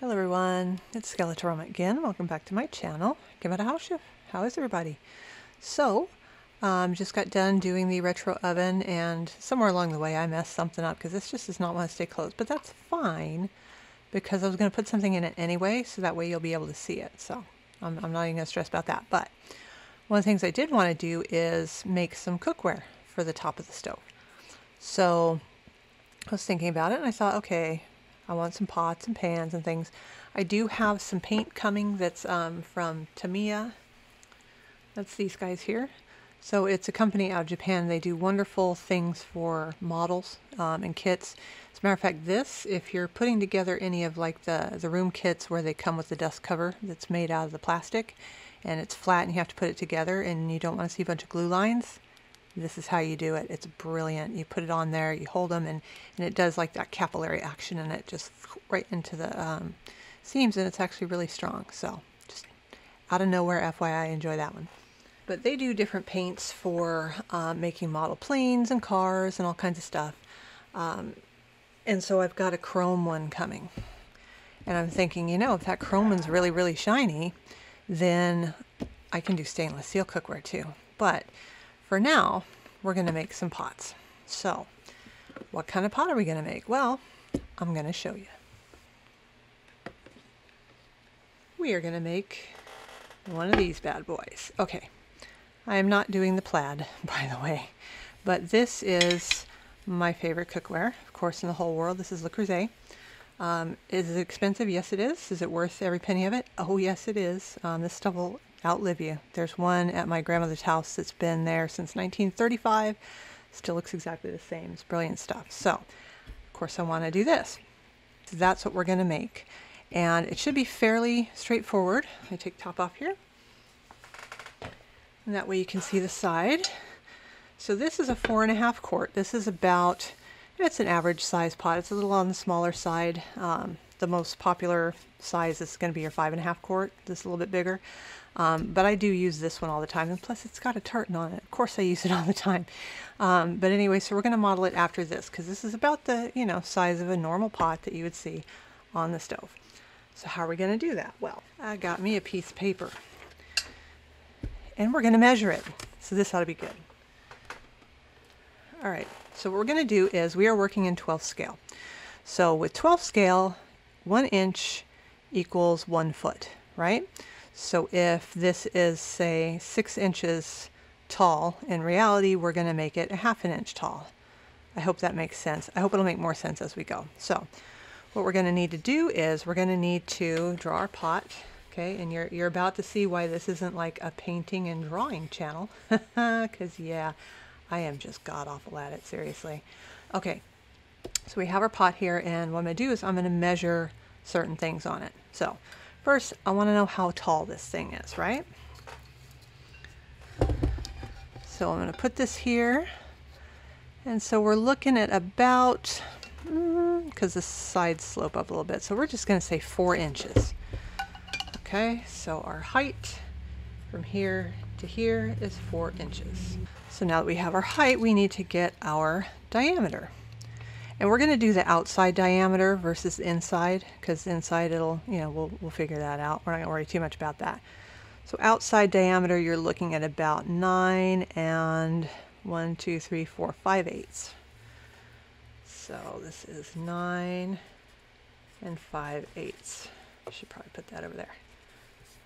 Hello everyone, it's Skeletorama again. Welcome back to my channel. Give it a house shift. How is everybody? So, um, just got done doing the retro oven and somewhere along the way I messed something up because this just does not want to stay closed. But that's fine because I was going to put something in it anyway so that way you'll be able to see it. So I'm, I'm not even going to stress about that. But one of the things I did want to do is make some cookware for the top of the stove. So I was thinking about it and I thought, okay, I want some pots and pans and things. I do have some paint coming that's um, from Tamiya. That's these guys here. So it's a company out of Japan. They do wonderful things for models um, and kits. As a matter of fact, this, if you're putting together any of like the, the room kits where they come with the dust cover that's made out of the plastic and it's flat and you have to put it together and you don't want to see a bunch of glue lines, this is how you do it. It's brilliant. You put it on there, you hold them, and, and it does like that capillary action and it just right into the um, seams and it's actually really strong. So just out of nowhere, FYI, enjoy that one. But they do different paints for uh, making model planes and cars and all kinds of stuff. Um, and so I've got a chrome one coming. And I'm thinking, you know, if that chrome one's really, really shiny, then I can do stainless steel cookware too. But for now, we're going to make some pots. So, what kind of pot are we going to make? Well, I'm going to show you. We are going to make one of these bad boys. Okay, I am not doing the plaid, by the way, but this is my favorite cookware, of course, in the whole world. This is Le Creuset. Um, is it expensive? Yes, it is. Is it worth every penny of it? Oh, yes, it is. Um, this stuff will outlive you. There's one at my grandmother's house that's been there since 1935. Still looks exactly the same. It's brilliant stuff. So, of course, I want to do this. So that's what we're going to make. And it should be fairly straightforward. I take top off here. And that way you can see the side. So this is a four and a half quart. This is about, it's an average size pot. It's a little on the smaller side. Um, the most popular size is going to be your five and a half quart. This is a little bit bigger. Um, but I do use this one all the time. And plus it's got a tartan on it. Of course I use it all the time. Um, but anyway, so we're going to model it after this because this is about the, you know, size of a normal pot that you would see on the stove. So how are we going to do that? Well, I got me a piece of paper and we're going to measure it. So this ought to be good. All right, so what we're going to do is we are working in 12 scale. So with 12 scale, one inch equals one foot, right? So if this is, say, six inches tall, in reality, we're going to make it a half an inch tall. I hope that makes sense. I hope it'll make more sense as we go. So what we're going to need to do is we're going to need to draw our pot. Okay, and you're, you're about to see why this isn't like a painting and drawing channel. Because, yeah, I am just god-awful at it, seriously. Okay, so we have our pot here, and what I'm going to do is I'm going to measure certain things on it. So first, I want to know how tall this thing is, right? So I'm going to put this here. And so we're looking at about, because mm, the sides slope up a little bit, so we're just going to say four inches. Okay, so our height from here to here is four inches. So now that we have our height, we need to get our diameter. And we're going to do the outside diameter versus inside because inside it'll, you know, we'll, we'll figure that out. We're not going to worry too much about that. So outside diameter, you're looking at about 9 and 1, 2, 3, 4, 5 eighths. So this is 9 and 5 eighths. I should probably put that over there.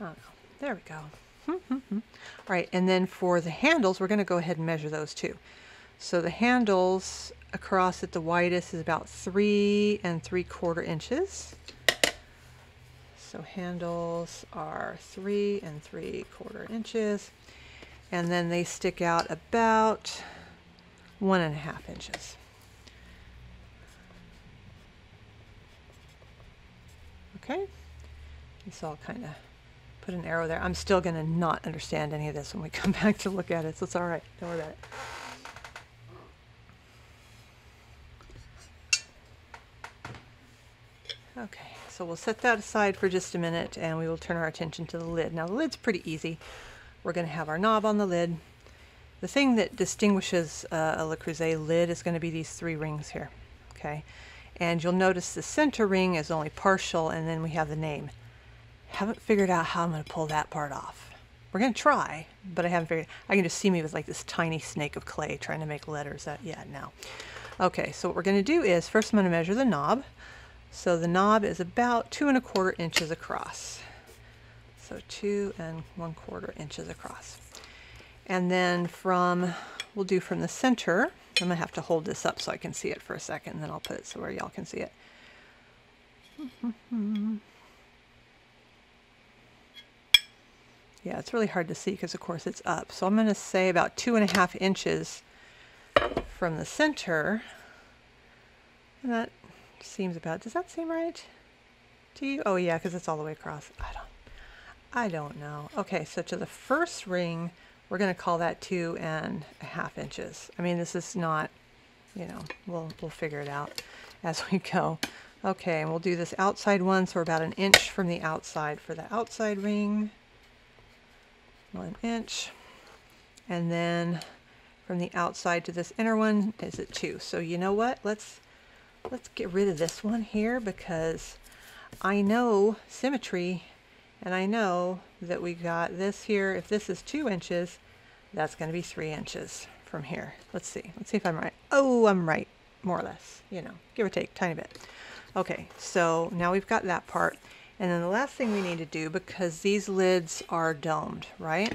Oh, there we go. All right, and then for the handles, we're going to go ahead and measure those too. So the handles across at the widest is about three and three quarter inches. So handles are three and three quarter inches. And then they stick out about one and a half inches. Okay, so I'll kind of put an arrow there. I'm still going to not understand any of this when we come back to look at it, so it's all right. Don't worry about it. Okay, so we'll set that aside for just a minute and we will turn our attention to the lid. Now the lid's pretty easy. We're going to have our knob on the lid. The thing that distinguishes uh, a Le Creuset lid is going to be these three rings here. Okay, And you'll notice the center ring is only partial and then we have the name. Haven't figured out how I'm going to pull that part off. We're going to try, but I haven't figured I can just see me with like this tiny snake of clay trying to make letters. That Yeah, no. Okay, so what we're going to do is first I'm going to measure the knob. So the knob is about two and a quarter inches across. So two and one quarter inches across. And then from, we'll do from the center, I'm gonna have to hold this up so I can see it for a second, and then I'll put it so where y'all can see it. yeah, it's really hard to see because of course it's up. So I'm gonna say about two and a half inches from the center. And that seems about, does that seem right to you? Oh yeah, because it's all the way across. I don't, I don't know. Okay, so to the first ring, we're going to call that two and a half inches. I mean, this is not, you know, we'll, we'll figure it out as we go. Okay, and we'll do this outside one, so we're about an inch from the outside for the outside ring. One inch. And then from the outside to this inner one is at two. So you know what? Let's let's get rid of this one here because I know symmetry and I know that we got this here. If this is two inches, that's going to be three inches from here. Let's see. Let's see if I'm right. Oh, I'm right. More or less, you know, give or take, tiny bit. Okay, so now we've got that part. And then the last thing we need to do, because these lids are domed, right?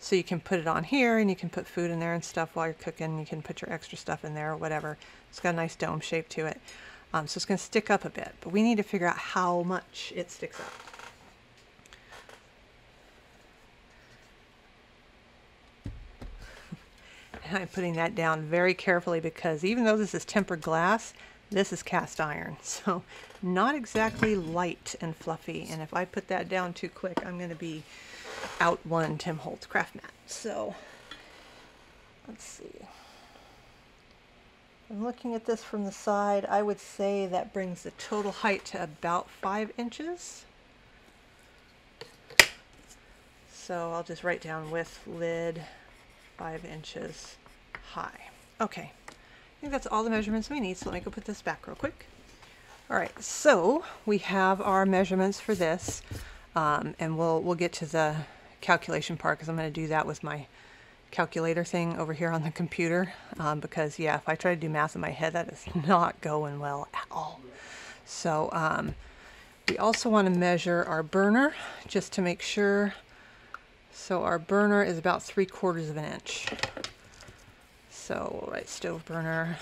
So you can put it on here and you can put food in there and stuff while you're cooking. You can put your extra stuff in there or whatever. It's got a nice dome shape to it. Um, so it's going to stick up a bit, but we need to figure out how much it sticks up. And I'm putting that down very carefully because even though this is tempered glass, this is cast iron. So not exactly light and fluffy. And if I put that down too quick, I'm going to be out one Tim Holtz craft mat. So let's see. I'm looking at this from the side. I would say that brings the total height to about five inches. So I'll just write down with lid five inches high. Okay, I think that's all the measurements we need, so let me go put this back real quick. All right, so we have our measurements for this, um, and we'll, we'll get to the calculation part because I'm going to do that with my calculator thing over here on the computer um, because yeah if I try to do math in my head that is not going well at all so um, we also want to measure our burner just to make sure so our burner is about three quarters of an inch. So we'll write stove burner.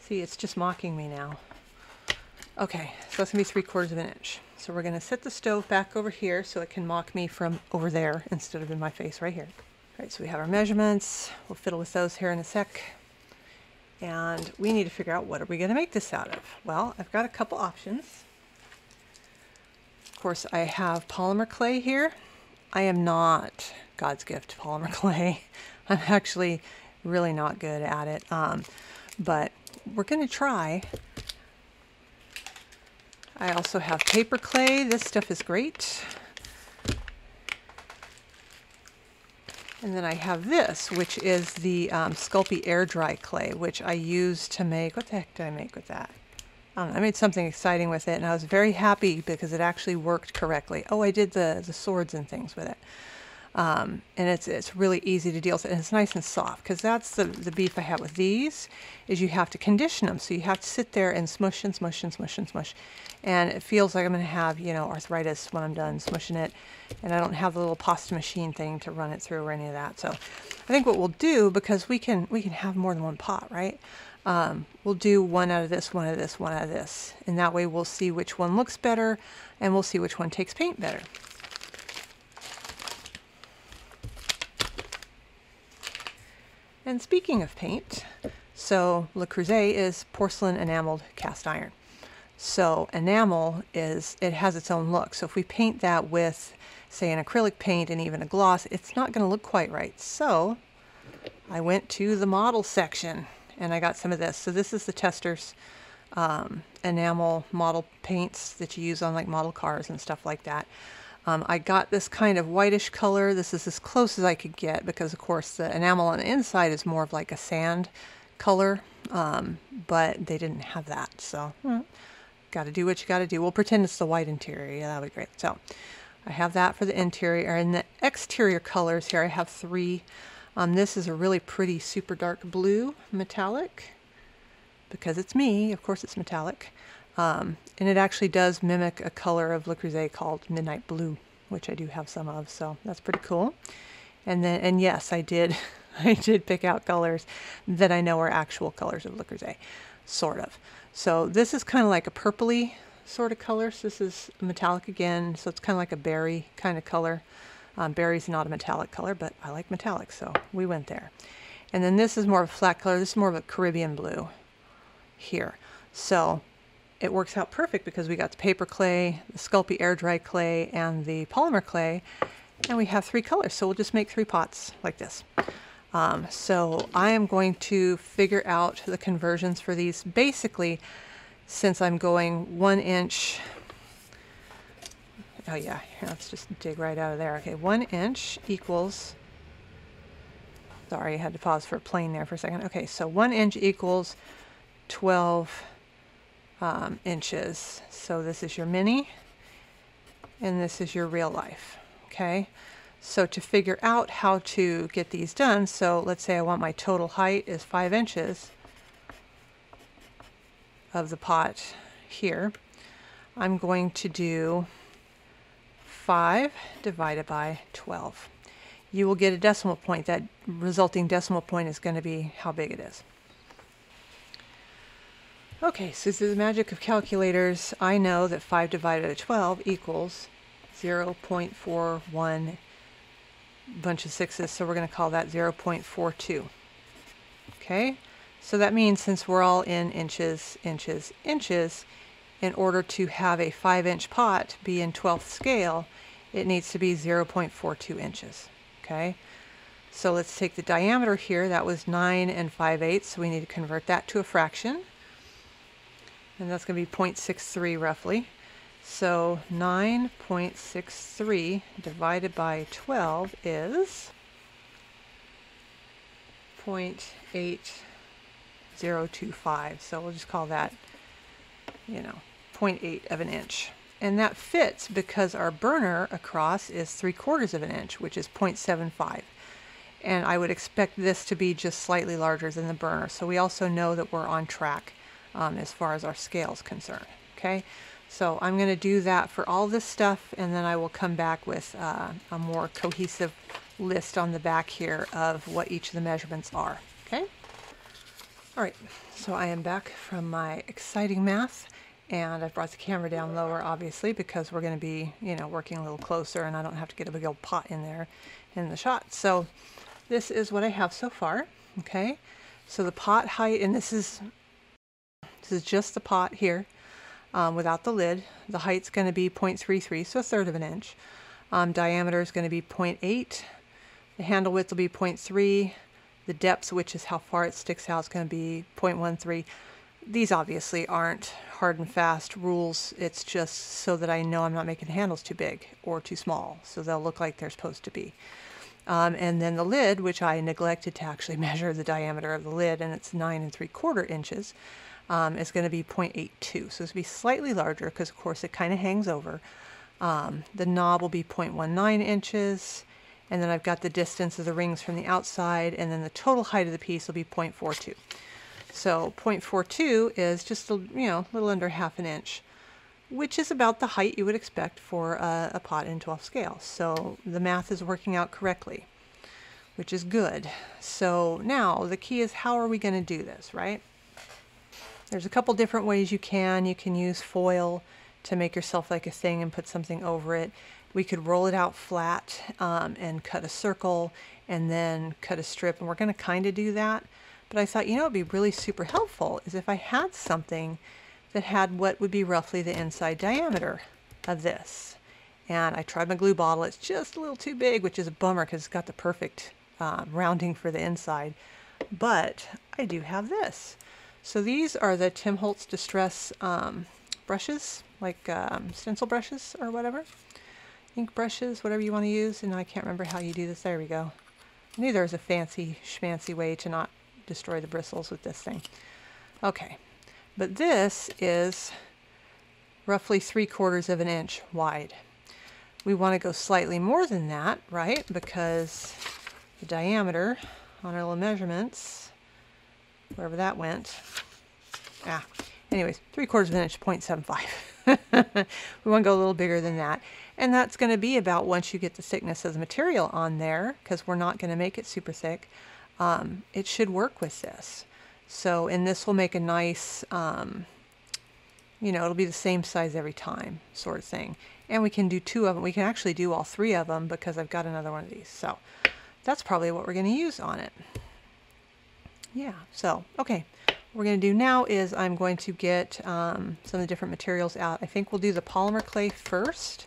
See, it's just mocking me now. Okay, so that's gonna be three quarters of an inch. So we're gonna set the stove back over here so it can mock me from over there instead of in my face right here. All right, so we have our measurements. We'll fiddle with those here in a sec. And we need to figure out what are we gonna make this out of? Well, I've got a couple options Of course, I have polymer clay here. I am not God's gift polymer clay. I'm actually really not good at it. Um, but we're going to try. I also have paper clay. This stuff is great. And then I have this, which is the um, Sculpey air dry clay, which I use to make, what the heck did I make with that? I made something exciting with it, and I was very happy because it actually worked correctly. Oh, I did the, the swords and things with it. Um, and it's it's really easy to deal with, and it's nice and soft because that's the, the beef I have with these is you have to condition them, so you have to sit there and smush and smush and smush and smush, and it feels like I'm going to have you know arthritis when I'm done smushing it, and I don't have the little pasta machine thing to run it through or any of that. So I think what we'll do because we can we can have more than one pot, right? um, we'll do one out of this, one out of this, one out of this. And that way we'll see which one looks better and we'll see which one takes paint better. And speaking of paint, so Le Creuset is porcelain enameled cast iron. So enamel is, it has its own look. So if we paint that with, say, an acrylic paint and even a gloss, it's not going to look quite right. So I went to the model section and I got some of this. So this is the Testors um, enamel model paints that you use on like model cars and stuff like that. Um, I got this kind of whitish color. This is as close as I could get because, of course, the enamel on the inside is more of like a sand color, um, but they didn't have that. So, hmm, got to do what you got to do. We'll pretend it's the white interior. Yeah, that would be great. So, I have that for the interior. And the exterior colors here, I have three. Um, this is a really pretty super dark blue metallic because it's me. Of course, it's metallic. Um, and it actually does mimic a color of Le Creuset called Midnight Blue, which I do have some of, so that's pretty cool. And then, and yes, I did, I did pick out colors that I know are actual colors of Le Creuset, sort of. So this is kind of like a purpley sort of color. So this is metallic again, so it's kind of like a berry kind of color. Um, berry's not a metallic color, but I like metallic, so we went there. And then this is more of a flat color. This is more of a Caribbean blue here. So it works out perfect because we got the paper clay, the Sculpey air dry clay, and the polymer clay, and we have three colors. So we'll just make three pots like this. Um, so I am going to figure out the conversions for these. Basically, since I'm going one inch, oh yeah, let's just dig right out of there. Okay, one inch equals, sorry, I had to pause for a plane there for a second. Okay, so one inch equals 12 um, inches. So this is your mini and this is your real life. Okay. So to figure out how to get these done, so let's say I want my total height is five inches of the pot here. I'm going to do 5 divided by 12. You will get a decimal point. That resulting decimal point is going to be how big it is. Okay, so the magic of calculators. I know that 5 divided by 12 equals 0 0.41 bunch of sixes, so we're going to call that 0 0.42. Okay, so that means since we're all in inches, inches, inches, in order to have a 5 inch pot be in 12th scale, it needs to be 0 0.42 inches. Okay, so let's take the diameter here. That was 9 and 5 eighths, so we need to convert that to a fraction and that's going to be 0.63 roughly. So 9.63 divided by 12 is 0.8025. So we'll just call that, you know, 0.8 of an inch. And that fits because our burner across is 3 quarters of an inch, which is 0.75. And I would expect this to be just slightly larger than the burner. So we also know that we're on track um, as far as our scale is concerned. Okay, so I'm going to do that for all this stuff and then I will come back with uh, a more cohesive list on the back here of what each of the measurements are. Okay, all right, so I am back from my exciting math and I've brought the camera down lower obviously because we're going to be you know working a little closer and I don't have to get a big old pot in there in the shot. So this is what I have so far. Okay, so the pot height and this is this is just the pot here um, without the lid. The height's going to be 0.33, so a third of an inch. Um, diameter is going to be 0.8. The handle width will be 0.3. The depth, which is how far it sticks out, is going to be 0.13. These obviously aren't hard and fast rules. It's just so that I know I'm not making the handles too big or too small, so they'll look like they're supposed to be. Um, and then the lid, which I neglected to actually measure the diameter of the lid, and it's nine and three quarter inches um, is going to be 0.82. So it's going to be slightly larger because, of course, it kind of hangs over. Um, the knob will be 0.19 inches. And then I've got the distance of the rings from the outside. And then the total height of the piece will be 0.42. So 0.42 is just a you know little under half an inch, which is about the height you would expect for a, a pot in 12 scale. So the math is working out correctly, which is good. So now the key is how are we going to do this, right? There's a couple different ways you can. You can use foil to make yourself like a thing and put something over it. We could roll it out flat um, and cut a circle and then cut a strip. And we're going to kind of do that. But I thought, you know, it'd be really super helpful is if I had something that had what would be roughly the inside diameter of this. And I tried my glue bottle. It's just a little too big, which is a bummer because it's got the perfect uh, rounding for the inside. But I do have this. So these are the Tim Holtz Distress um, brushes, like um, stencil brushes or whatever. ink brushes, whatever you want to use. And I can't remember how you do this. There we go. I knew there was a fancy schmancy way to not destroy the bristles with this thing. Okay, but this is roughly three quarters of an inch wide. We want to go slightly more than that, right? Because the diameter on our little measurements, wherever that went, ah, anyways, three quarters of an inch, 0.75. we want to go a little bigger than that. And that's going to be about once you get the thickness of the material on there, because we're not going to make it super thick, um, it should work with this. So, and this will make a nice, um, you know, it'll be the same size every time sort of thing. And we can do two of them. We can actually do all three of them because I've got another one of these. So that's probably what we're going to use on it. Yeah, so, okay. What we're going to do now is I'm going to get um, some of the different materials out. I think we'll do the polymer clay first.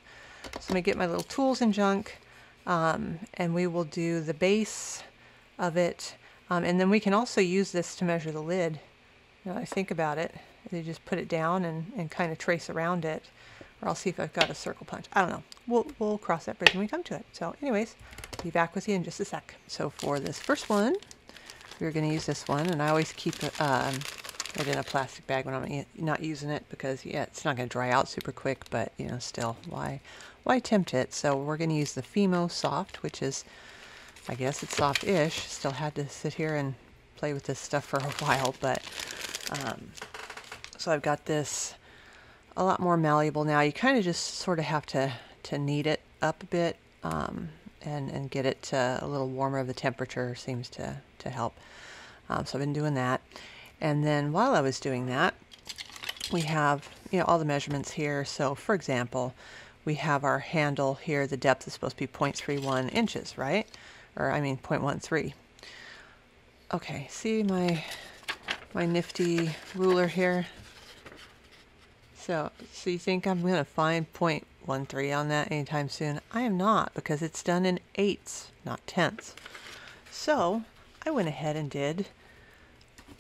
So I'm going to get my little tools and junk. Um, and we will do the base of it. Um, and then we can also use this to measure the lid. Now I think about it, you just put it down and, and kind of trace around it. Or I'll see if I've got a circle punch. I don't know. We'll, we'll cross that bridge when we come to it. So anyways, be back with you in just a sec. So for this first one, we're going to use this one. And I always keep um, it in a plastic bag when I'm not using it because, yeah, it's not going to dry out super quick. But, you know, still, why, why tempt it? So we're going to use the Fimo Soft, which is, I guess it's soft-ish. Still had to sit here and play with this stuff for a while. But, um, so I've got this a lot more malleable now. You kind of just sort of have to, to knead it up a bit um, and, and get it a little warmer of the temperature seems to, to help. Um, so I've been doing that. And then while I was doing that, we have you know all the measurements here. So for example, we have our handle here. The depth is supposed to be 0.31 inches, right? Or I mean 0.13. Okay, see my my nifty ruler here. So, so you think I'm gonna find point one three on that anytime soon. I am not because it's done in eighths, not tenths. So I went ahead and did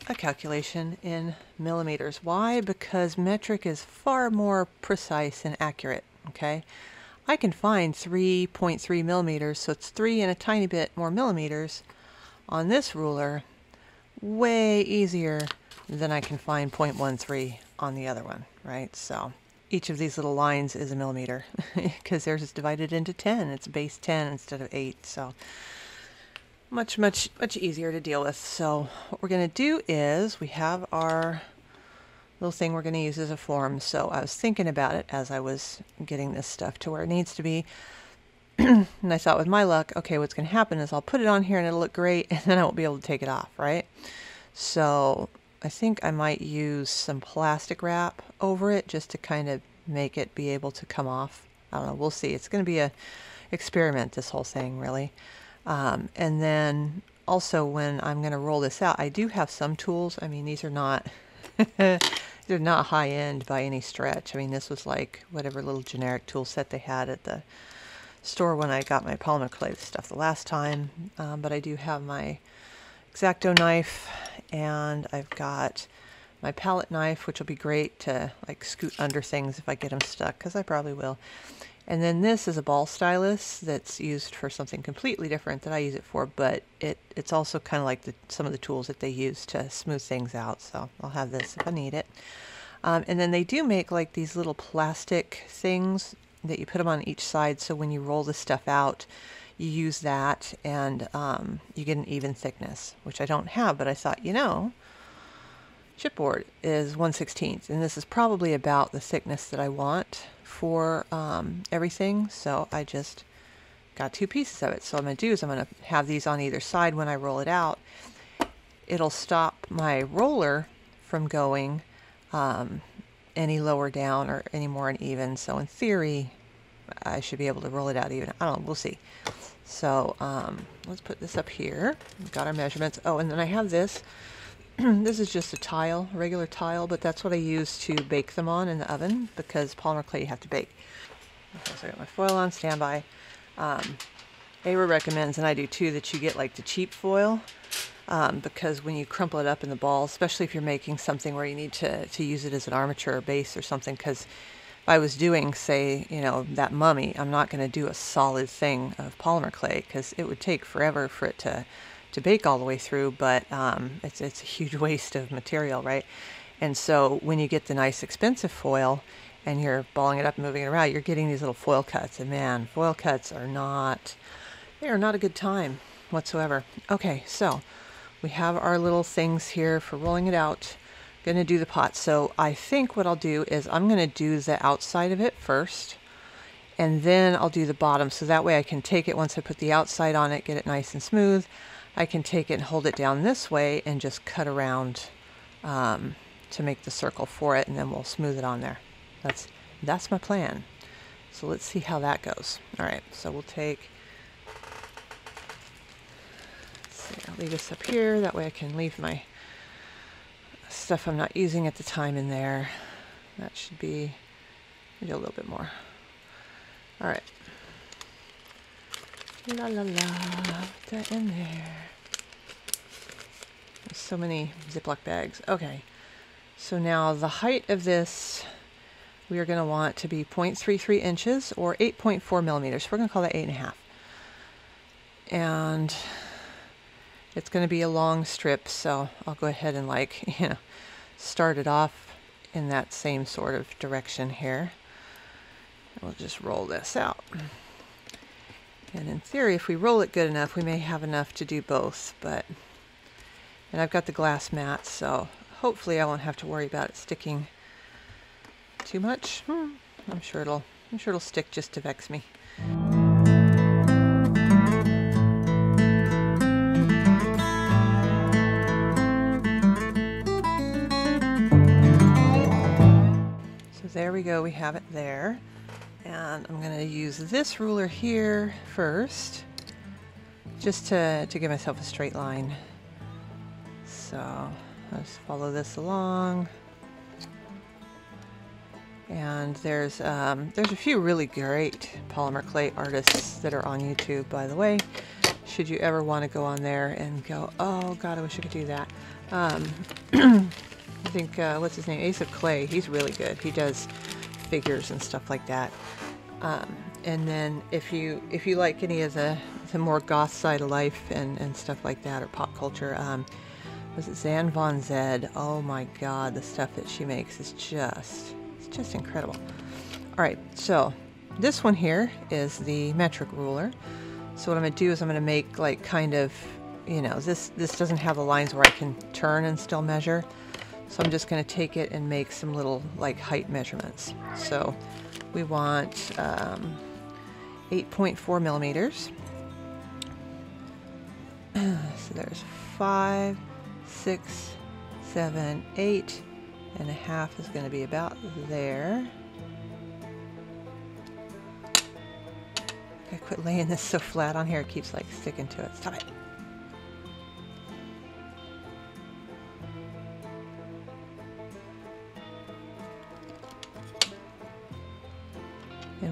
a calculation in millimeters. Why? Because metric is far more precise and accurate, okay? I can find 3.3 millimeters, so it's three and a tiny bit more millimeters on this ruler way easier than I can find 0.13 on the other one, right? So each of these little lines is a millimeter because theirs is divided into 10. It's base 10 instead of 8. So much, much, much easier to deal with. So what we're going to do is we have our little thing we're going to use as a form. So I was thinking about it as I was getting this stuff to where it needs to be. and I thought with my luck, okay, what's going to happen is I'll put it on here and it'll look great and then I won't be able to take it off, right? So I think I might use some plastic wrap over it just to kind of make it be able to come off. I don't know, we'll see. It's going to be a experiment, this whole thing, really. Um, and then also when I'm going to roll this out, I do have some tools. I mean, these are not, they're not high end by any stretch. I mean, this was like whatever little generic tool set they had at the store when I got my polymer clay stuff the last time. Um, but I do have my X-Acto knife and I've got my palette knife, which will be great to like scoot under things if I get them stuck, because I probably will. And then this is a ball stylus that's used for something completely different that I use it for, but it, it's also kind of like the, some of the tools that they use to smooth things out. So I'll have this if I need it. Um, and then they do make like these little plastic things that you put them on each side. So when you roll the stuff out, you use that and um, you get an even thickness, which I don't have, but I thought, you know, chipboard is 1 16th, and this is probably about the thickness that I want for um, everything, so I just got two pieces of it. So I'm going to do is I'm going to have these on either side when I roll it out. It'll stop my roller from going um, any lower down or any more uneven, so in theory, I should be able to roll it out even. I don't know, we'll see. So um, let's put this up here. We've got our measurements. Oh, and then I have this. this is just a tile, regular tile, but that's what I use to bake them on in the oven because polymer clay you have to bake. Okay, so I got my foil on standby. Um, Awa recommends, and I do too, that you get like the cheap foil um, because when you crumple it up in the ball, especially if you're making something where you need to, to use it as an armature or base or something, because if I was doing, say, you know, that mummy, I'm not going to do a solid thing of polymer clay because it would take forever for it to, to bake all the way through, but um, it's, it's a huge waste of material, right? And so when you get the nice expensive foil and you're balling it up and moving it around, you're getting these little foil cuts. And man, foil cuts are not, they are not a good time whatsoever. Okay, so we have our little things here for rolling it out. Going to do the pot. So I think what I'll do is I'm going to do the outside of it first and then I'll do the bottom so that way I can take it once I put the outside on it, get it nice and smooth. I can take it and hold it down this way and just cut around um, to make the circle for it and then we'll smooth it on there. That's, that's my plan. So let's see how that goes. All right, so we'll take, see, I'll leave this up here. That way I can leave my stuff I'm not using at the time in there. That should be maybe a little bit more. All right. La la la, put that in there. There's so many Ziploc bags. Okay. So now the height of this we are going to want to be 0.33 inches or 8.4 millimeters. We're going to call that 8.5. And it's going to be a long strip, so I'll go ahead and like, you know, start it off in that same sort of direction here. We'll just roll this out. And in theory, if we roll it good enough, we may have enough to do both, but, and I've got the glass mat, so hopefully I won't have to worry about it sticking too much. Hmm. I'm sure it'll, I'm sure it'll stick just to vex me. There we go, we have it there. And I'm going to use this ruler here first, just to, to give myself a straight line. So just follow this along. And there's um, there's a few really great polymer clay artists that are on YouTube, by the way. Should you ever want to go on there and go, oh God, I wish I could do that. Um, I think uh, what's his name, Ace of Clay. He's really good. He does figures and stuff like that. Um, and then if you if you like any of the the more goth side of life and and stuff like that or pop culture, um, was it Zan Von Zed? Oh my God, the stuff that she makes is just it's just incredible. All right, so this one here is the metric ruler. So what I'm going to do is I'm going to make like kind of, you know, this this doesn't have the lines where I can turn and still measure. So I'm just going to take it and make some little like height measurements. So we want um, 8.4 millimeters. so there's five, six, seven, eight and a half is going to be about there. I quit laying this so flat on here, it keeps like sticking to it. Stop it.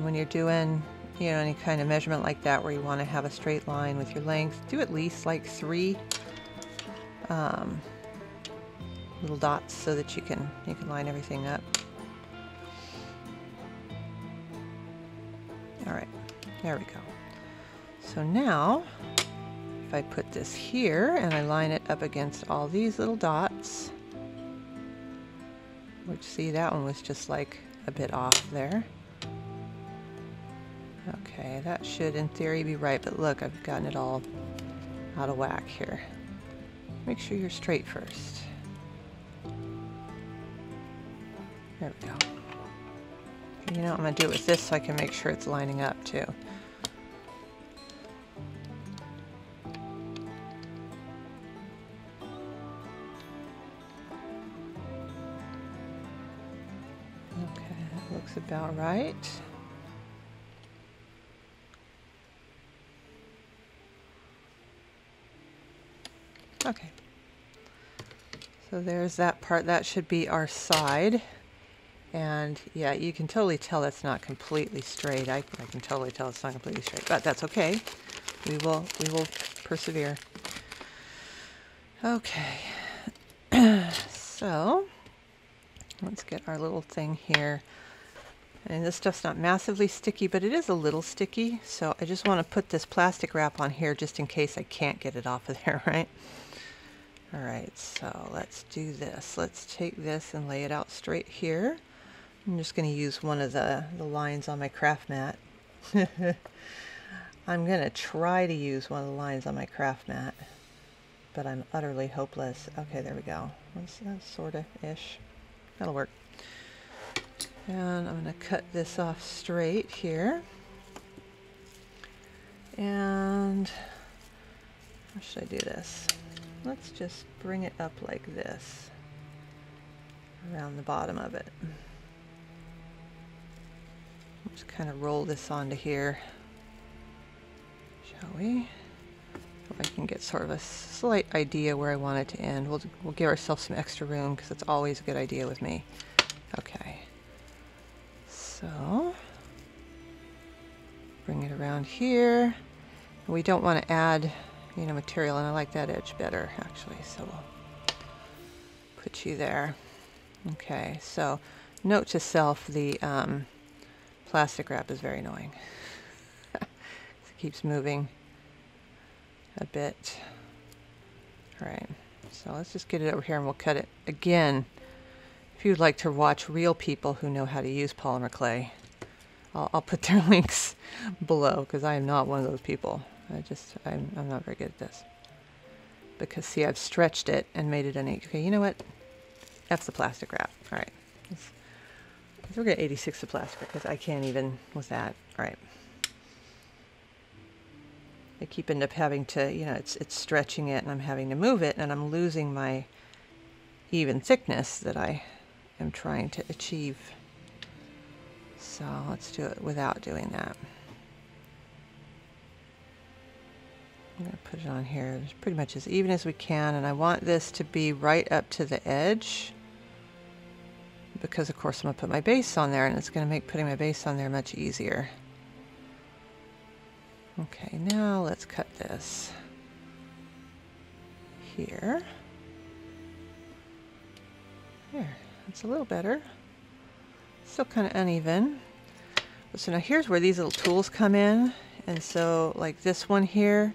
And when you're doing, you know, any kind of measurement like that where you want to have a straight line with your length, do at least like three um, little dots so that you can you can line everything up. All right, there we go. So now, if I put this here and I line it up against all these little dots, which see that one was just like a bit off there. Okay, that should in theory be right, but look, I've gotten it all out of whack here. Make sure you're straight first. There we go. You know, I'm to do it with this so I can make sure it's lining up too. Okay, that looks about right. Okay. So there's that part. That should be our side. And yeah, you can totally tell it's not completely straight. I, I can totally tell it's not completely straight, but that's okay. We will, we will persevere. Okay. so let's get our little thing here And this stuff's not massively sticky, but it is a little sticky. So I just want to put this plastic wrap on here just in case I can't get it off of there, right? All right, so let's do this. Let's take this and lay it out straight here. I'm just going to use one of the, the lines on my craft mat. I'm going to try to use one of the lines on my craft mat, but I'm utterly hopeless. Okay, there we go. That's, sort of ish. That'll work. And I'm going to cut this off straight here. And how should I do this? Let's just bring it up like this around the bottom of it. Just kind of roll this onto here, shall we? If I can get sort of a slight idea where I want it to end. We'll, we'll give ourselves some extra room because it's always a good idea with me. Okay. So, bring it around here. We don't want to add, you know, material, and I like that edge better, actually, so we'll put you there. Okay, so note to self, the um, plastic wrap is very annoying. it keeps moving a bit. All right, so let's just get it over here and we'll cut it. Again, if you'd like to watch real people who know how to use polymer clay, I'll, I'll put their links below because I am not one of those people. I just, I'm, I'm not very good at this. Because see, I've stretched it and made it an, okay, you know what? That's the plastic wrap. All right. Let's, we're going to 86 the plastic because I can't even with that. All right. I keep end up having to, you know, it's it's stretching it and I'm having to move it and I'm losing my even thickness that I am trying to achieve. So let's do it without doing that. I'm going to put it on here it's pretty much as even as we can and I want this to be right up to the edge because of course I'm going to put my base on there and it's going to make putting my base on there much easier. Okay, now let's cut this here. There, that's a little better. Still kind of uneven. So now here's where these little tools come in. And so like this one here,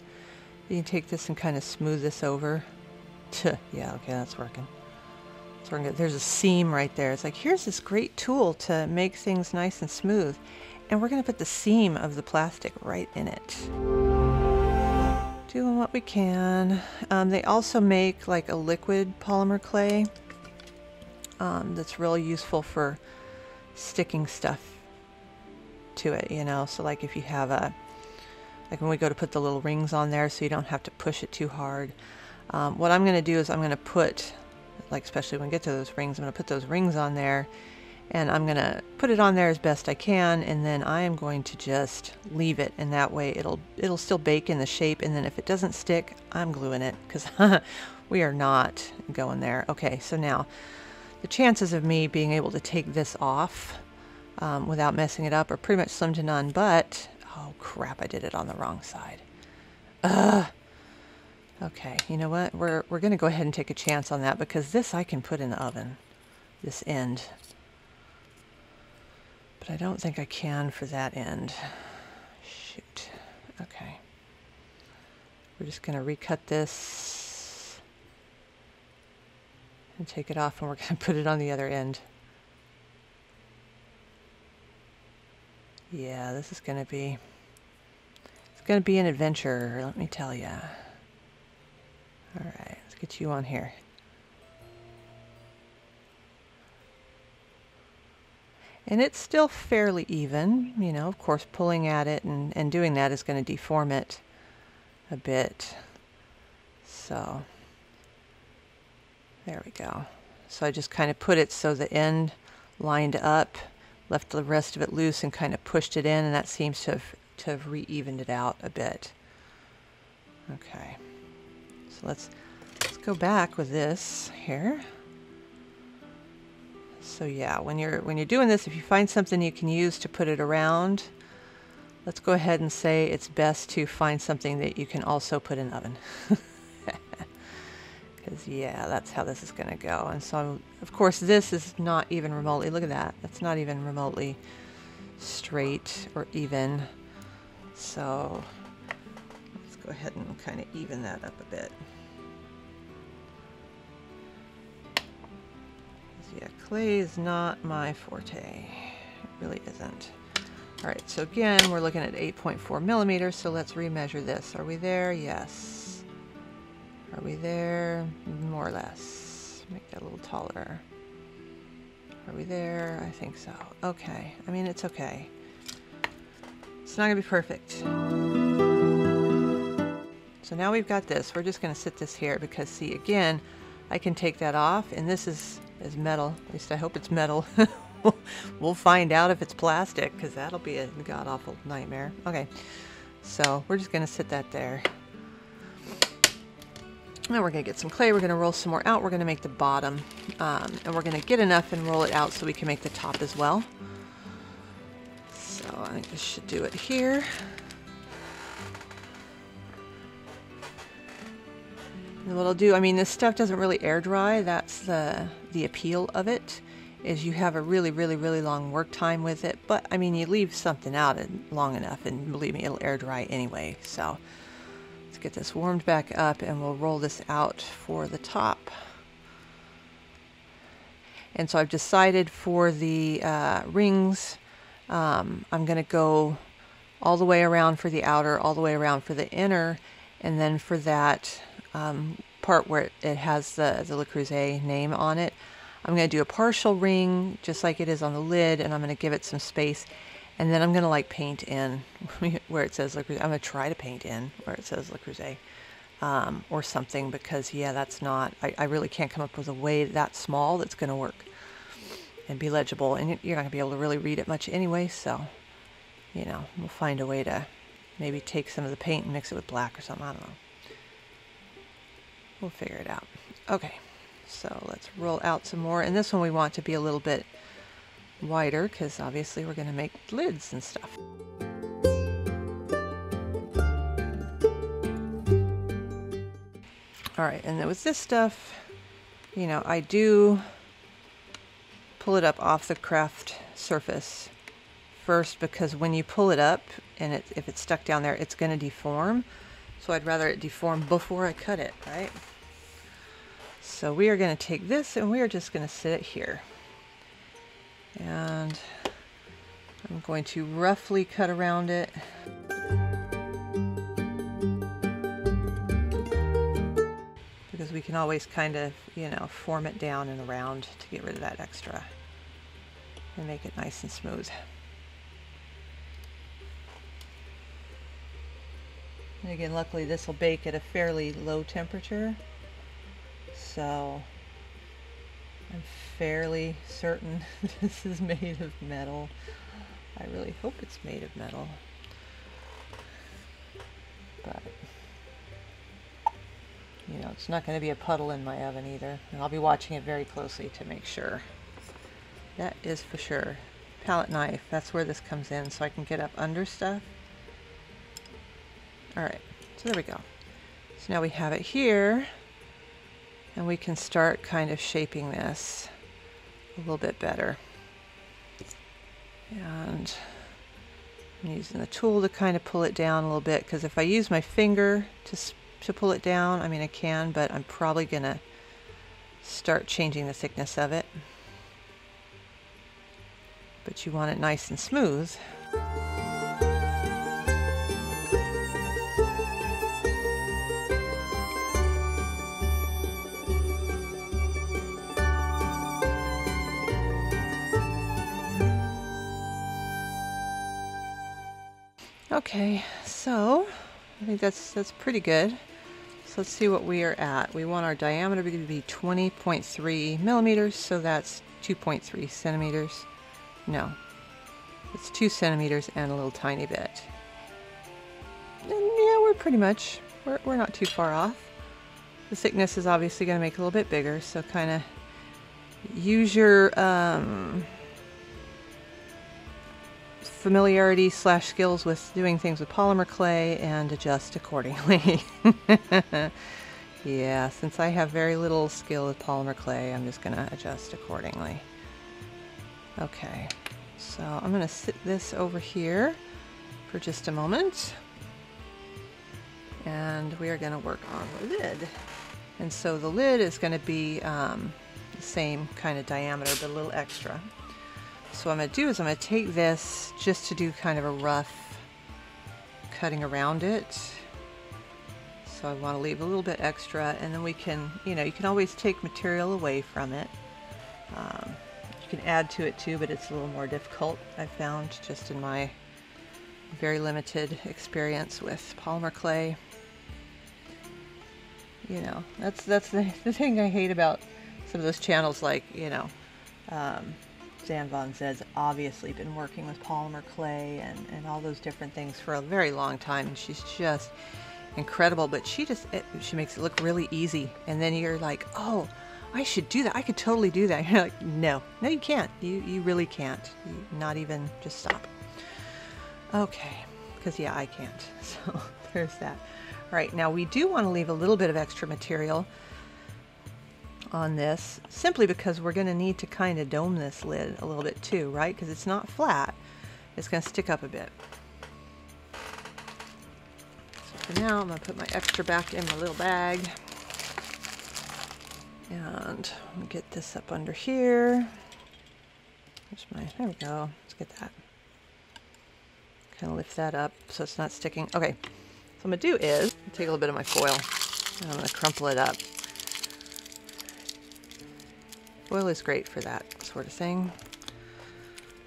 you can take this and kind of smooth this over. yeah, okay, that's working. So there's a seam right there. It's like, here's this great tool to make things nice and smooth. And we're going to put the seam of the plastic right in it. Doing what we can. Um, they also make like a liquid polymer clay um, that's really useful for sticking stuff to it, you know. So like if you have a, like when we go to put the little rings on there so you don't have to push it too hard. Um, what I'm going to do is I'm going to put like especially when we get to those rings, I'm going to put those rings on there and I'm going to put it on there as best I can and then I am going to just leave it and that way it'll it'll still bake in the shape and then if it doesn't stick I'm gluing it because we are not going there okay so now the chances of me being able to take this off um, without messing it up are pretty much slim to none but oh crap I did it on the wrong side Ugh. Okay, you know what? We're, we're going to go ahead and take a chance on that because this I can put in the oven, this end. But I don't think I can for that end. Shoot. Okay. We're just going to recut this and take it off and we're going to put it on the other end. Yeah, this is going to be, it's going to be an adventure, let me tell you. All right, let's get you on here. And it's still fairly even, you know, of course pulling at it and, and doing that is going to deform it a bit. So, there we go. So I just kind of put it so the end lined up, left the rest of it loose and kind of pushed it in and that seems to have, to have re-evened it out a bit. Okay. So let's, let's go back with this here. So yeah, when you're when you're doing this, if you find something you can use to put it around, let's go ahead and say it's best to find something that you can also put in the oven. Because yeah, that's how this is going to go. And so, of course, this is not even remotely, look at that, that's not even remotely straight or even. So let's go ahead and kind of even that up a bit. Yeah, clay is not my forte. It really isn't. All right, so again, we're looking at 8.4 millimeters, so let's remeasure this. Are we there? Yes. Are we there? More or less. Make that a little taller. Are we there? I think so. Okay. I mean, it's okay. It's not going to be perfect. So now we've got this. We're just going to sit this here because, see, again, I can take that off, and this is, is metal. At least I hope it's metal. we'll find out if it's plastic because that'll be a god-awful nightmare. Okay, so we're just going to sit that there. Then we're going to get some clay. We're going to roll some more out. We're going to make the bottom. Um, and we're going to get enough and roll it out so we can make the top as well. So I think this should do it here. And what I'll do, I mean, this stuff doesn't really air dry. That's the, the appeal of it, is you have a really, really, really long work time with it. But, I mean, you leave something out long enough, and believe me, it'll air dry anyway. So get this warmed back up and we'll roll this out for the top. And so I've decided for the uh, rings, um, I'm going to go all the way around for the outer, all the way around for the inner, and then for that um, part where it has the, the Le Creuset name on it, I'm going to do a partial ring just like it is on the lid, and I'm going to give it some space. And then I'm going to like paint in where it says Le Creuset. I'm going to try to paint in where it says Le Creuset um, or something because, yeah, that's not, I, I really can't come up with a way that small that's going to work and be legible. And you're not going to be able to really read it much anyway. So, you know, we'll find a way to maybe take some of the paint and mix it with black or something. I don't know. We'll figure it out. Okay, so let's roll out some more. And this one we want to be a little bit wider because obviously we're going to make lids and stuff. All right, and then with this stuff, you know, I do pull it up off the craft surface first because when you pull it up and it, if it's stuck down there, it's going to deform. So I'd rather it deform before I cut it, right? So we are going to take this and we are just going to sit it here and I'm going to roughly cut around it. Because we can always kind of, you know, form it down and around to get rid of that extra and make it nice and smooth. And again, luckily this will bake at a fairly low temperature. So I'm fairly certain this is made of metal. I really hope it's made of metal. But, you know, it's not going to be a puddle in my oven either. And I'll be watching it very closely to make sure. That is for sure. Palette knife, that's where this comes in, so I can get up under stuff. Alright, so there we go. So now we have it here. And we can start kind of shaping this a little bit better. And I'm using the tool to kind of pull it down a little bit because if I use my finger to, to pull it down, I mean I can, but I'm probably going to start changing the thickness of it. But you want it nice and smooth. Okay, so I think that's that's pretty good. So let's see what we are at. We want our diameter to be 20.3 millimeters, so that's 2.3 centimeters. No, it's 2 centimeters and a little tiny bit. And yeah, we're pretty much, we're, we're not too far off. The thickness is obviously going to make it a little bit bigger, so kind of use your um, familiarity slash skills with doing things with polymer clay and adjust accordingly. yeah, since I have very little skill with polymer clay, I'm just going to adjust accordingly. Okay, So I'm going to sit this over here for just a moment. And we are going to work on the lid. And so the lid is going to be um, the same kind of diameter, but a little extra. So what I'm going to do is I'm going to take this just to do kind of a rough cutting around it. So I want to leave a little bit extra and then we can, you know, you can always take material away from it. Um, you can add to it too, but it's a little more difficult, I've found, just in my very limited experience with polymer clay. You know, that's that's the, the thing I hate about some of those channels like, you know, um, Zan Von Zed's obviously been working with polymer clay and, and all those different things for a very long time. And she's just incredible, but she just, it, she makes it look really easy. And then you're like, oh, I should do that. I could totally do that. You're like, no, no, you can't. You, you really can't. You, not even, just stop. Okay, because yeah, I can't. So there's that. All right, now we do want to leave a little bit of extra material on this simply because we're going to need to kind of dome this lid a little bit too, right? Because it's not flat. It's going to stick up a bit. So for now, I'm going to put my extra back in my little bag. And get this up under here. There's my, there we go. Let's get that. Kind of lift that up so it's not sticking. Okay, so I'm going to do is take a little bit of my foil and I'm going to crumple it up. Foil is great for that sort of thing.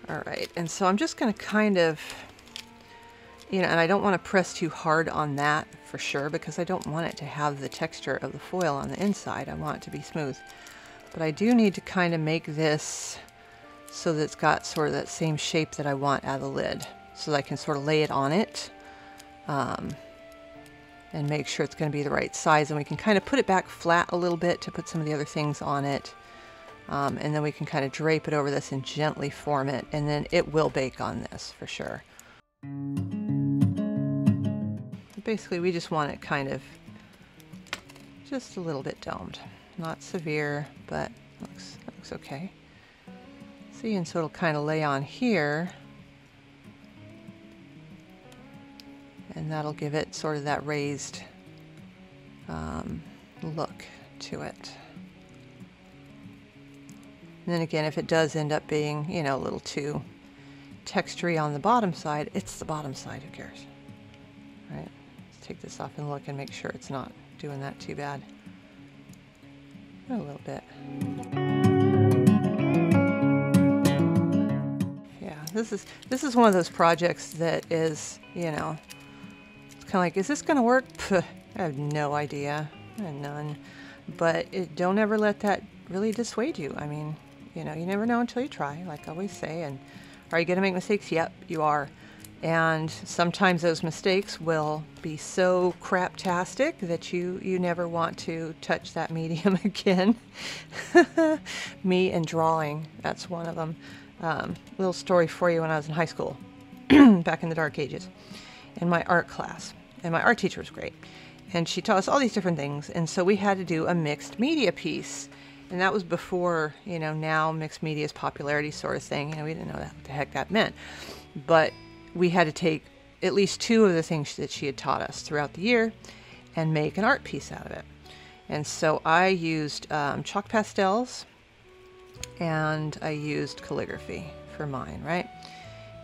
All right, and so I'm just going to kind of, you know, and I don't want to press too hard on that for sure because I don't want it to have the texture of the foil on the inside. I want it to be smooth. But I do need to kind of make this so that it's got sort of that same shape that I want out of the lid. So that I can sort of lay it on it um, and make sure it's going to be the right size. And we can kind of put it back flat a little bit to put some of the other things on it. Um, and then we can kind of drape it over this and gently form it. And then it will bake on this for sure basically we just want it kind of just a little bit domed. Not severe, but looks, looks okay. See, and so it'll kind of lay on here. And that'll give it sort of that raised um, look to it. And then again, if it does end up being, you know, a little too textury on the bottom side, it's the bottom side, who cares? Right? take this off and look and make sure it's not doing that too bad. A little bit. Yeah, this is this is one of those projects that is, you know, it's kind of like, is this going to work? Puh, I have no idea, I have none. But it, don't ever let that really dissuade you. I mean, you know, you never know until you try, like I always say. And are you going to make mistakes? Yep, you are. And sometimes those mistakes will be so craptastic that you, you never want to touch that medium again. Me and drawing, that's one of them. Um, little story for you when I was in high school, back in the dark ages, in my art class. And my art teacher was great. And she taught us all these different things. And so we had to do a mixed media piece. And that was before, you know, now mixed media's popularity sort of thing. You know, we didn't know what the heck that meant. But we had to take at least two of the things that she had taught us throughout the year and make an art piece out of it. And so I used um, chalk pastels and I used calligraphy for mine, right?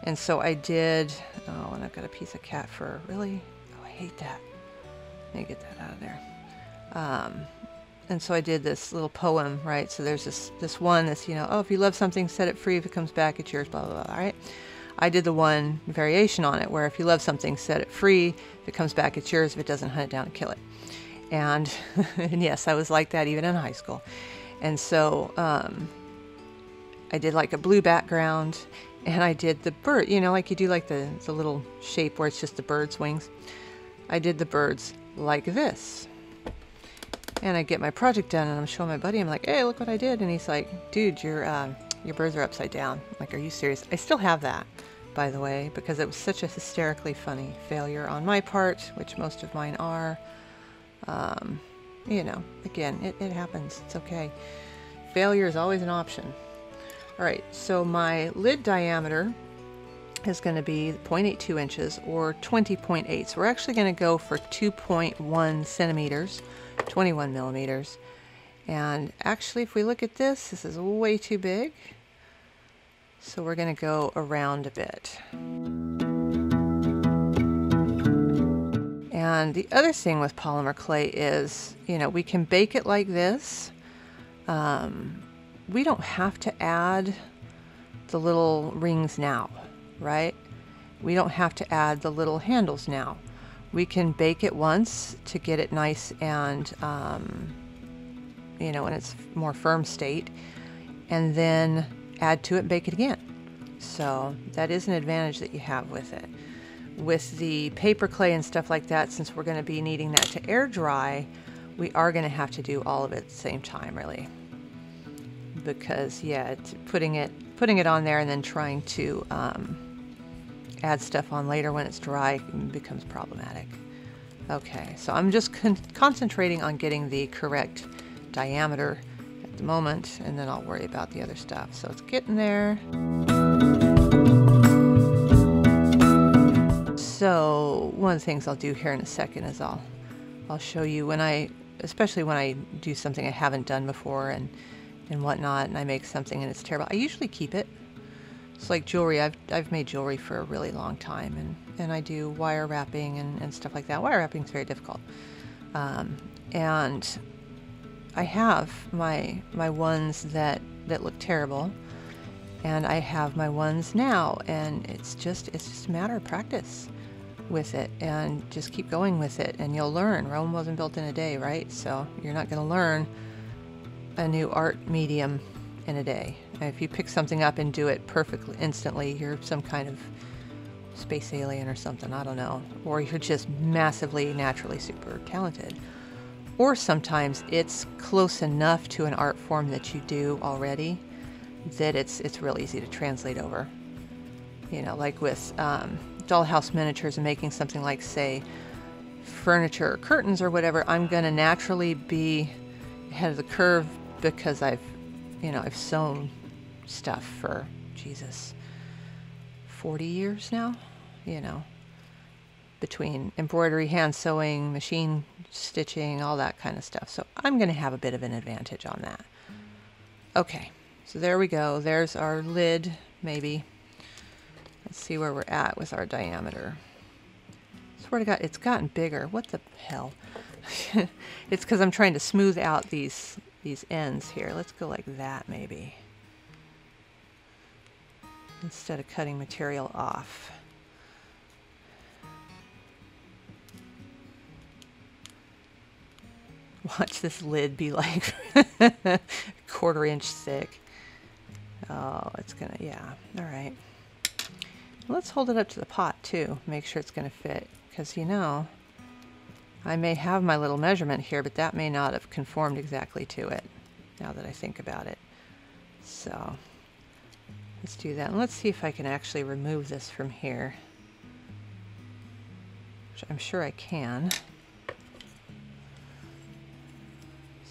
And so I did, oh, and I've got a piece of cat fur. Really? Oh, I hate that. Let me get that out of there. Um, and so I did this little poem, right? So there's this this one that's, you know, oh, if you love something, set it free. If it comes back, it's yours, blah, blah, blah, right? I did the one variation on it where if you love something, set it free. If it comes back, it's yours. If it doesn't, hunt it down and kill it. And, and yes, I was like that even in high school. And so um, I did like a blue background and I did the bird, you know, like you do like the, the little shape where it's just the bird's wings. I did the birds like this. And I get my project done and I'm showing my buddy, I'm like, hey, look what I did. And he's like, dude, your, uh, your birds are upside down. I'm like, are you serious? I still have that by the way, because it was such a hysterically funny failure on my part, which most of mine are. Um, you know, again, it, it happens. It's okay. Failure is always an option. All right, so my lid diameter is going to be 0.82 inches or 20.8. So we're actually going to go for 2.1 centimeters, 21 millimeters. And actually, if we look at this, this is way too big. So we're going to go around a bit. And the other thing with polymer clay is, you know, we can bake it like this. Um, we don't have to add the little rings now, right? We don't have to add the little handles now. We can bake it once to get it nice and, um, you know, in its more firm state, and then add to it and bake it again. So that is an advantage that you have with it. With the paper clay and stuff like that, since we're going to be needing that to air dry, we are going to have to do all of it at the same time, really. Because, yeah, putting it putting it on there and then trying to um, add stuff on later when it's dry becomes problematic. Okay, so I'm just con concentrating on getting the correct diameter at the moment, and then I'll worry about the other stuff. So it's getting there. So one of the things I'll do here in a second is I'll I'll show you when I, especially when I do something I haven't done before and and whatnot, and I make something and it's terrible. I usually keep it. It's like jewelry. I've I've made jewelry for a really long time, and and I do wire wrapping and and stuff like that. Wire wrapping is very difficult, um, and I have my my ones that that look terrible, and I have my ones now, and it's just it's just a matter of practice with it and just keep going with it and you'll learn. Rome wasn't built in a day, right? So you're not going to learn a new art medium in a day. If you pick something up and do it perfectly instantly, you're some kind of space alien or something, I don't know. Or you're just massively naturally super talented. Or sometimes it's close enough to an art form that you do already that it's it's real easy to translate over. You know, like with um, dollhouse miniatures and making something like, say, furniture or curtains or whatever, I'm going to naturally be ahead of the curve because I've, you know, I've sewn stuff for, Jesus, 40 years now, you know, between embroidery, hand sewing, machine stitching, all that kind of stuff. So I'm going to have a bit of an advantage on that. Okay, so there we go. There's our lid, maybe. Let's see where we're at with our diameter. Swear to God, it's gotten bigger. What the hell? it's because I'm trying to smooth out these these ends here. Let's go like that maybe. Instead of cutting material off. Watch this lid be like quarter inch thick. Oh, it's gonna, yeah, all right. Let's hold it up to the pot too, make sure it's to fit. Because you know, I may have my little measurement here, but that may not have conformed exactly to it, now that I think about it. So, let's do that. And let's see if I can actually remove this from here. Which I'm sure I can.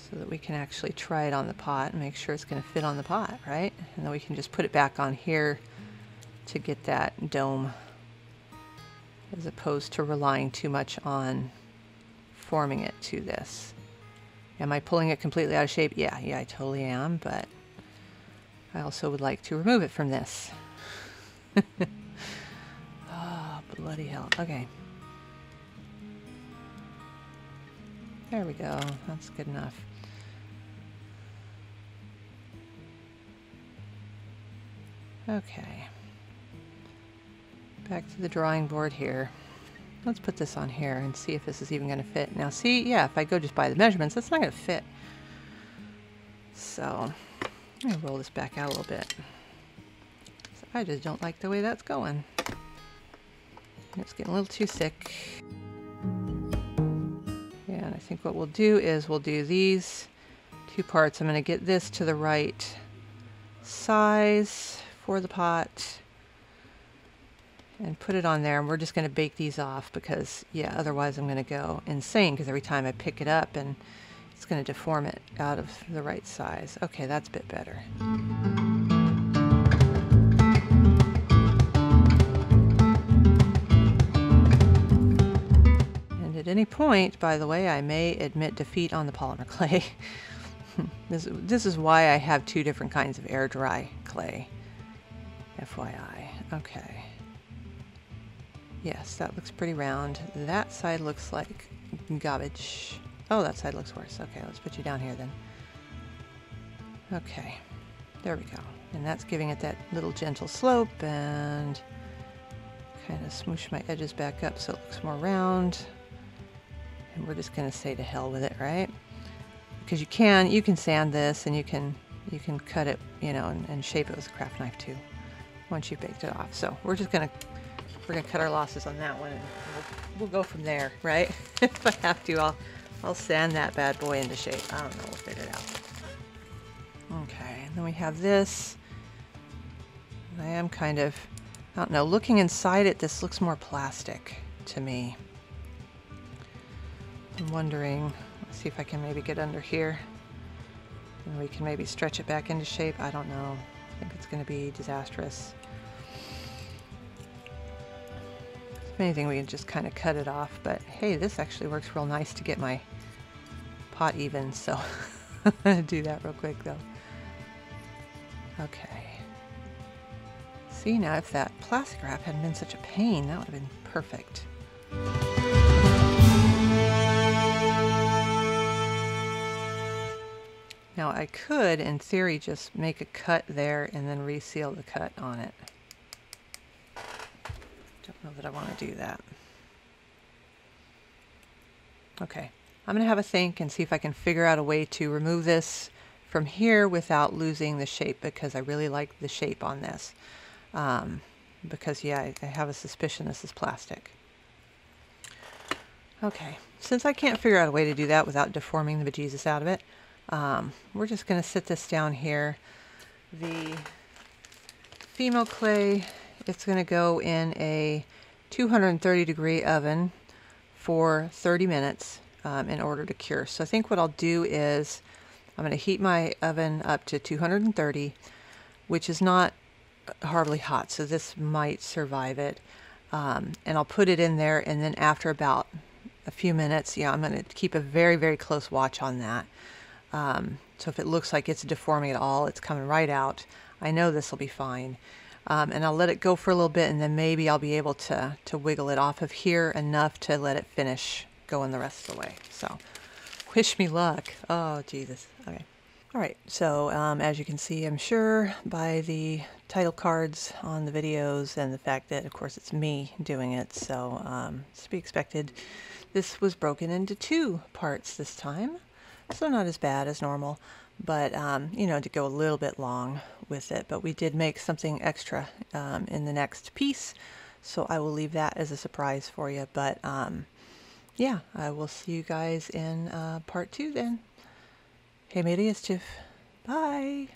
So that we can actually try it on the pot and make sure it's going to fit on the pot, right? And then we can just put it back on here to get that dome as opposed to relying too much on forming it to this. Am I pulling it completely out of shape? Yeah, yeah, I totally am, but I also would like to remove it from this. oh, bloody hell. Okay. There we go. That's good enough. Okay back to the drawing board here. Let's put this on here and see if this is even going to fit. Now see, yeah, if I go just by the measurements, that's not going to fit. So, I'm going to roll this back out a little bit. So I just don't like the way that's going. It's getting a little too thick. Yeah, and I think what we'll do is we'll do these two parts. I'm going to get this to the right size for the pot and put it on there and we're just going to bake these off because yeah otherwise I'm going to go insane because every time I pick it up and it's going to deform it out of the right size. Okay, that's a bit better. And at any point, by the way, I may admit defeat on the polymer clay. this, this is why I have two different kinds of air dry clay. FYI. Okay. Yes, that looks pretty round. That side looks like garbage. Oh, that side looks worse. Okay, let's put you down here then. Okay, there we go. And that's giving it that little gentle slope and kind of smoosh my edges back up so it looks more round. And we're just going to say to hell with it, right? Because you can, you can sand this and you can, you can cut it, you know, and, and shape it with a craft knife too, once you've baked it off. So we're just going to, we're going to cut our losses on that one and we'll, we'll go from there, right? if I have to, I'll, I'll sand that bad boy into shape. I don't know, we'll figure it out. Okay, and then we have this. I am kind of, I don't know, looking inside it, this looks more plastic to me. I'm wondering, let's see if I can maybe get under here. And we can maybe stretch it back into shape. I don't know. I think it's going to be disastrous. If anything, we can just kind of cut it off. But hey, this actually works real nice to get my pot even. So I'm to do that real quick though. Okay. See, now if that plastic wrap hadn't been such a pain, that would have been perfect. Now I could, in theory, just make a cut there and then reseal the cut on it. Don't know that I want to do that. Okay, I'm going to have a think and see if I can figure out a way to remove this from here without losing the shape because I really like the shape on this. Um, because yeah, I, I have a suspicion this is plastic. Okay, since I can't figure out a way to do that without deforming the bejesus out of it, um, we're just going to sit this down here. The Fimo clay, it's going to go in a 230 degree oven for 30 minutes um, in order to cure. So I think what I'll do is I'm going to heat my oven up to 230, which is not horribly hot, so this might survive it. Um, and I'll put it in there, and then after about a few minutes, yeah, I'm going to keep a very, very close watch on that. Um, so if it looks like it's deforming at all, it's coming right out. I know this will be fine. Um, and I'll let it go for a little bit, and then maybe I'll be able to, to wiggle it off of here enough to let it finish going the rest of the way. So wish me luck. Oh, Jesus. Okay. All right, so um, as you can see, I'm sure by the title cards on the videos and the fact that, of course, it's me doing it, so um, it's to be expected. This was broken into two parts this time, so not as bad as normal, but, um, you know, to go a little bit long with it. But we did make something extra um, in the next piece, so I will leave that as a surprise for you. But, um, yeah, I will see you guys in uh, part two then. Hey, Medias Bye.